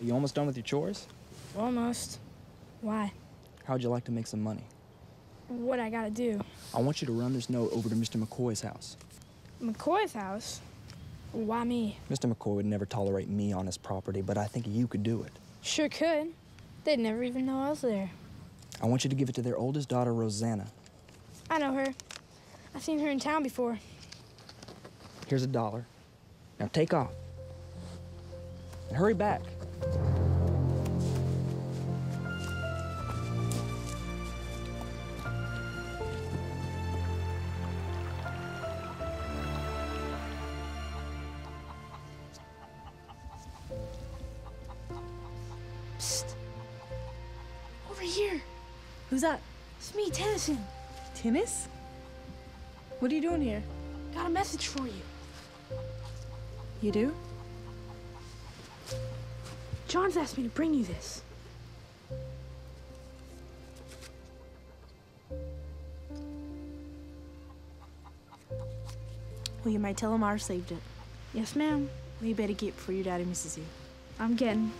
Are you almost done with your chores? Almost. Why? How'd you like to make some money? What I gotta do? I want you to run this note over to Mr. McCoy's house. McCoy's house? Why me? Mr. McCoy would never tolerate me on his property, but I think you could do it. Sure could. They'd never even know I was there. I want you to give it to their oldest daughter, Roseanna. I know her. I've seen her in town before. Here's a dollar. Now take off. And hurry back. Psst. Over here. Who's that? It's me, Tennyson. Tennis? What are you doing here? Got a message for you. You do? Johnse asked me to bring you this. Well, you might tell him I received it. Yes, ma'am. We better get before your daddy misses you. I'm getting.